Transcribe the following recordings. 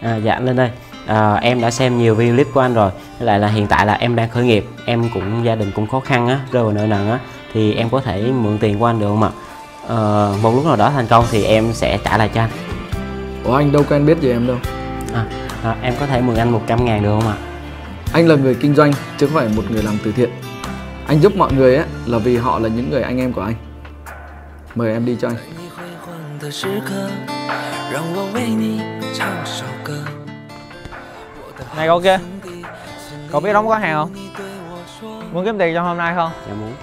à, dạ anh Linh ơi à, em đã xem nhiều video clip của anh rồi. Lại là hiện tại là em đang khởi nghiệp. Em cũng gia đình cũng khó khăn á rơi vào nợ nần á. Thì em có thể mượn tiền của anh được không ạ? À, một lúc nào đó thành công thì em sẽ trả lại cho anh. Ủa anh đâu có anh biết gì em đâu. À, à, em có thể mượn anh 100 ngàn được không ạ? Anh là người kinh doanh chứ không phải một người làm từ thiện. Anh giúp mọi người ấy, là vì họ là những người anh em của anh. Mời em đi cho anh. 的时刻，让我为你唱首歌。 Này cậu kia Cậu biết đóng gói hàng không? Muốn kiếm tiền cho hôm nay không? Dạ muốn.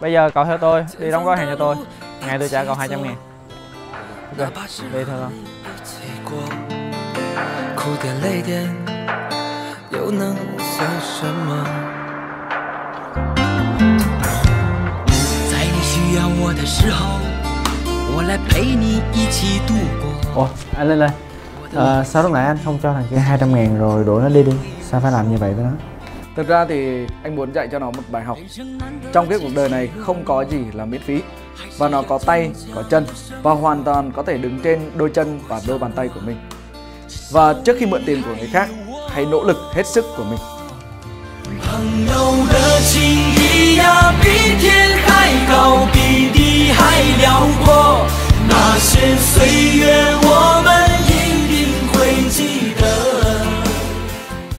Bây giờ cậu theo tôi đi đóng gói hàng cho tôi Ngày tôi trả cậu 200 ngàn 哪怕是 Đi thôi con 结果，哭点累点，又能算什么？在你需要我的时候， 我来陪你一起度过。 Ủa anh lên lên ờ, Sao lúc nãy anh không cho thằng kia 200 ngàn rồi đuổi nó đi đi Sao phải làm như vậy với nó Thực ra thì anh muốn dạy cho nó một bài học Trong cái cuộc đời này không có gì là miễn phí Và nó có tay, có chân Và hoàn toàn có thể đứng trên đôi chân và đôi bàn tay của mình Và trước khi mượn tiền của người khác Hãy nỗ lực hết sức của mình